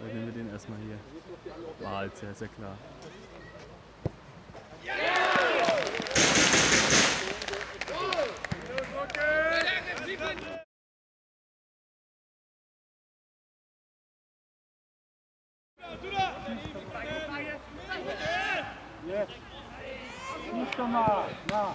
Dann nehmen wir den erstmal hier. War sehr, sehr klar. Yes. Nicht nochmal. Na.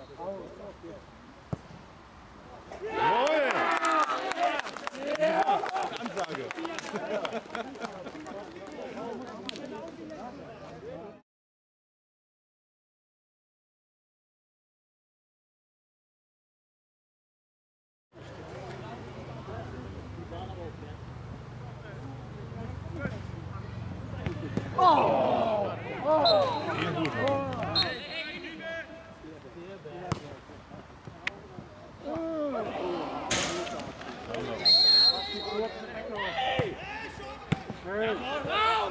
Ansage. Oh!